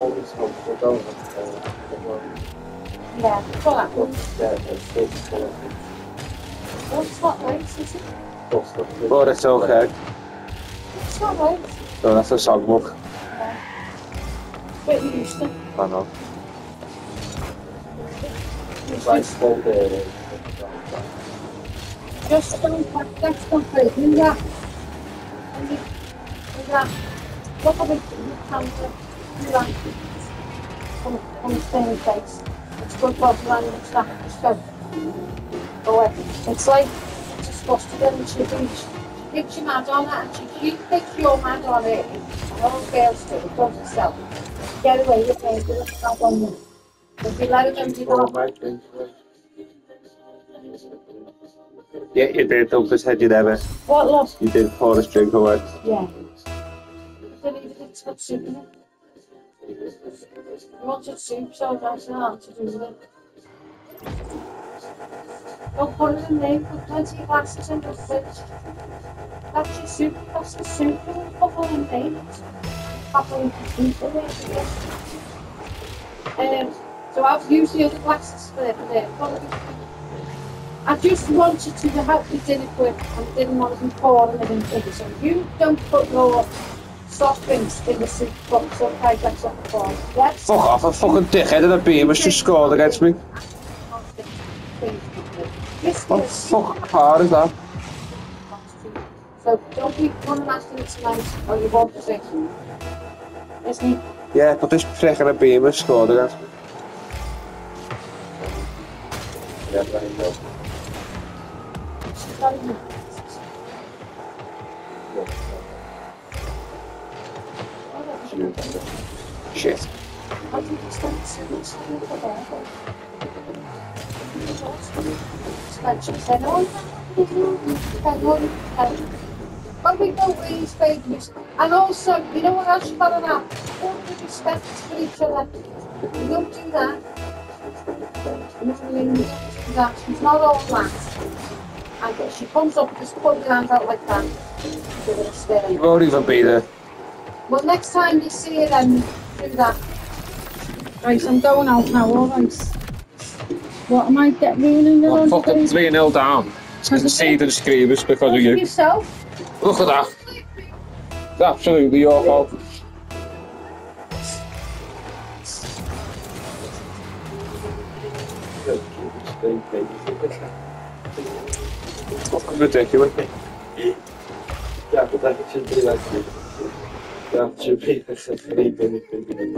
Yeah, for that one. Yeah, it's it's What's that Het is? What's that? Oh, that's all good. No, that's a songbook. Yeah. Wait. I know. It's like. Just don't pack that stuff out, do that. On, on the same face. It's good for the land and stuff. Just go. Go away. It's like, it's supposed to get into the beach. She thinks you're mad on it, and she, she thinks you're mad on it. And all girls do. It does itself. Get away with it. Do it. Not on you. If you let it empty All out, my things, right? Yeah, you did. Don't pretend you never. what loss? You did pour this drink away. Yeah. Didn't even in wanted soup, so that's not to do with it. Don't put it in there, put plenty of glasses in the fridge. That's your soup, that's the soup, you want couple in there. Soup in there. Um, so I've used the other glasses for it. I just wanted to help the dinner quick and didn't want to be pouring it it. So you don't put your softdrinks in de of en fucking dickhead hè? Dan ben je maar zo school, dan me. Wat fuck, waar is dat? So don't be colonizing its lands or you won't protect you. Is niet. Ja, dat is zeggen, dan ben je maar me. There. Spencer said, oh, we with these and also, you know what else you gotta have? Don't be respect for each other. You don't do that. Know. She's not all that. And she comes up, just put your hand out like that. Her. You won't even be there. Well, next time you see her, then do that. Right, I'm going out now, alright. What am I getting ruining the I'm fucking day? 3 0 down. Conceded screamers because of you. Yourself? Look at that. It's absolutely your fault. It. Fucking ridiculous. Yeah, but that should be like this. That should